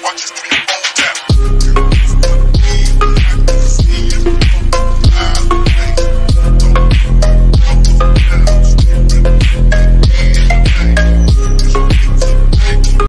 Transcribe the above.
watch this. three.